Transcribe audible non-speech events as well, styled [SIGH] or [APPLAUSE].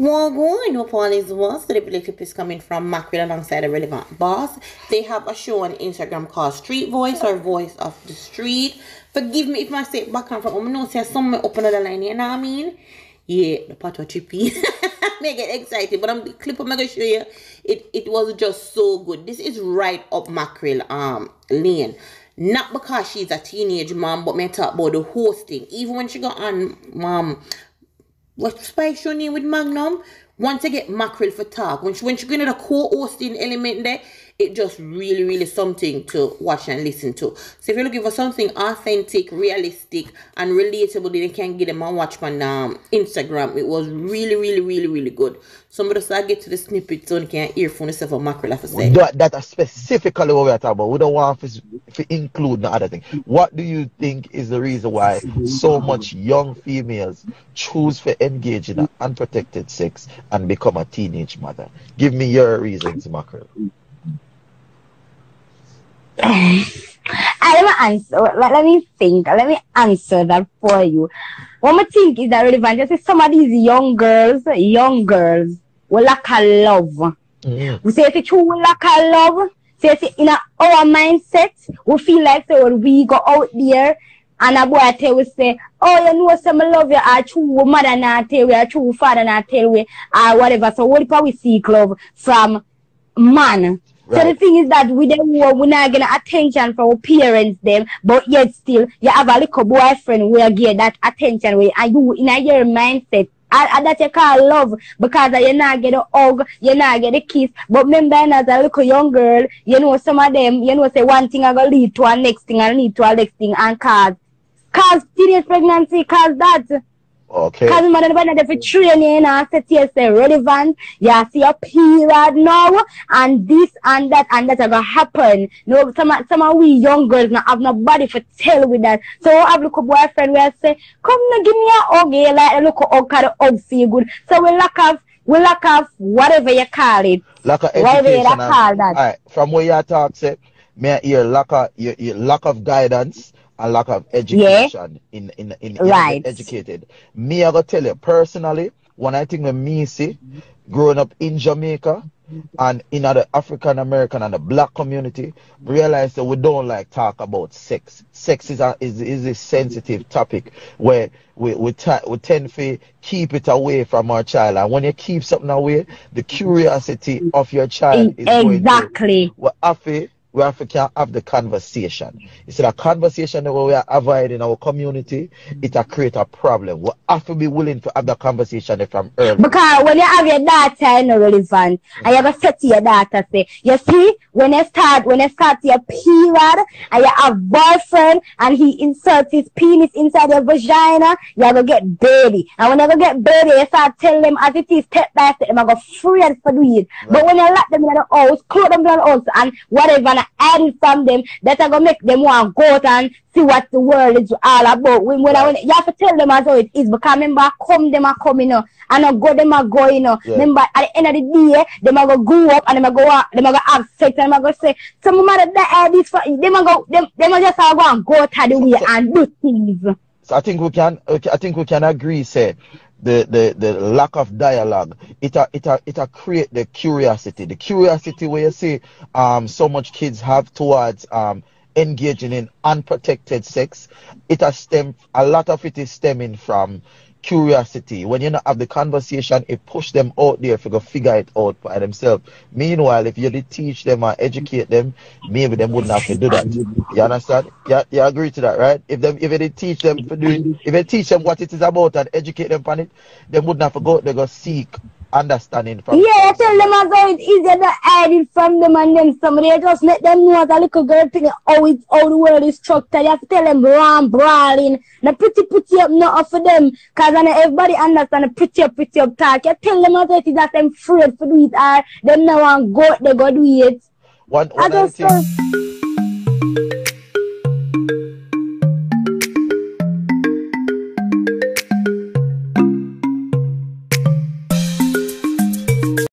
Well, going up all is was the clip is coming from Mackerel alongside a relevant boss. They have a show on Instagram called Street Voice or Voice of the Street. Forgive me if I say back and from. I'm not saying somewhere up another line, you know what I mean? Yeah, the part of trippy. [LAUGHS] may get excited, but I'm the clip I'm gonna show you. It it was just so good. This is right up Mackerel um lane. Not because she's a teenage mom, but me talk about the hosting. Even when she got on mom what spice your name with Magnum? Once I get mackerel for tag, when she when she going to the core hosting element there, it just really, really something to watch and listen to. So if you're looking for something authentic, realistic, and relatable, then you can get them and watch on um, Instagram. It was really, really, really, really good. Somebody start get to the snippet so you can earphone yourself a mackerel have to say. That, that specifically what we're talking about. We don't want to, to include the other thing. What do you think is the reason why so much young females choose to engage in unprotected sex and become a teenage mother? Give me your reasons, mackerel. I [COUGHS] ah, let me answer. Let, let me think. Let me answer that for you. What I think is that relevant. Just say some of these young girls, young girls, will lack a love. Mm. We say it's true, we lack a love. Say in our mindset, we feel like so when we go out there and a boy tell we say, oh, you know, some love you, are true mother not tell we, a true father not tell we, or whatever. So what if we seek love from man? Right. So the thing is that we them we're not getting attention from our parents them, but yet still you have a little boyfriend where get that attention with and you in a your mindset and, that you call love because you not get a hug, you not get a kiss. But remember as a little young girl, you know some of them, you know say one thing I go lead to a next thing and lead to a next thing and cause cause teenage pregnancy, cause that Okay. Because everybody that for training and set yourself relevant, you see a period now, and this and that and that are gonna happen. No, some some of we young girls not have nobody for tell with that. So I have look a boyfriend where I say, come now give me a hug, yeah, like look a hug, kind of hug feel good. So we lack of we lack of whatever you call it. Lack of whatever you call that. Alright, from where you talk, say, may I hear lack of your, your lack of guidance a lack of education yeah. in, in, in, in right. educated. Me, I gotta tell you personally, when I think of me see growing up in Jamaica and in other African American and the black community, realize that we don't like talk about sex. Sex is a is, is a sensitive topic where we we, ta- we tend to keep it away from our child. And when you keep something away, the curiosity of your child is exactly. going to, well, we have to have the conversation. It's a conversation that we are avoiding in our community, it will create a problem. We have to be willing to have the conversation from early. Because when you have your daughter in relevant, mm-hmm. and you have to say to your daughter, say, you see, when you start, when you start your period, and you have boyfriend, and he inserts his penis inside your vagina, you have to get baby. And when you get baby, you start telling them as it is step by step, I'm going to free for do it. Right. But when you let them in the house, close them in the house, and whatever, hide from them that are gonna make them want go out and see what the world is all about. When, when, I, when you have to tell them as how it is because remember come them are coming you know, and I go them are going you know. Yeah. Remember at the end of the day them are gonna go up and them are go out, them are gonna have sex and them are gonna say some mother that uh, this for them are go them them are just are go and go out the way and do things. So I think we can I think we can agree say the, the, the lack of dialogue, it a, it a, it a create the curiosity. The curiosity where you see um so much kids have towards um engaging in unprotected sex, it has stem a lot of it is stemming from curiosity. When you not have the conversation, it push them out there go figure it out by themselves. Meanwhile, if you did teach them or educate them, maybe them wouldn't have to do that. You understand? You, you agree to that, right? If them if you teach them if you teach them what it is about and educate them on it, they wouldn't have to go they go seek understanding from Yeah, tell them as how it's easier to hide it from them and then somebody just let them know as a little girl thing how oh, it how oh, the world is structured. You have to tell them run brawling. The pretty pretty up not for them. Cause then everybody understand the pretty up pretty up talk. You tell them as how it is that them afraid for do it or them now want go they go do it. One, one I just